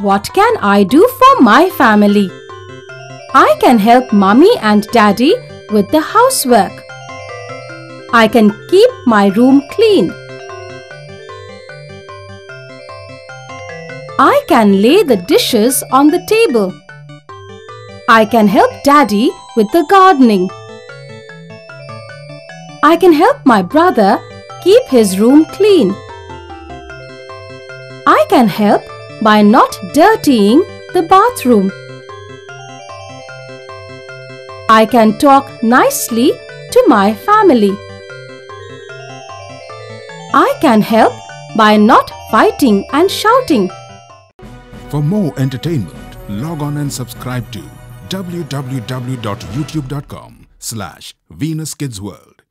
What can I do for my family? I can help mommy and daddy with the housework. I can keep my room clean. I can lay the dishes on the table. I can help daddy with the gardening. I can help my brother keep his room clean. I can help by not dirtying the bathroom. I can talk nicely to my family. I can help by not fighting and shouting. For more entertainment, log on and subscribe to www.youtube.com slash Venus Kids World.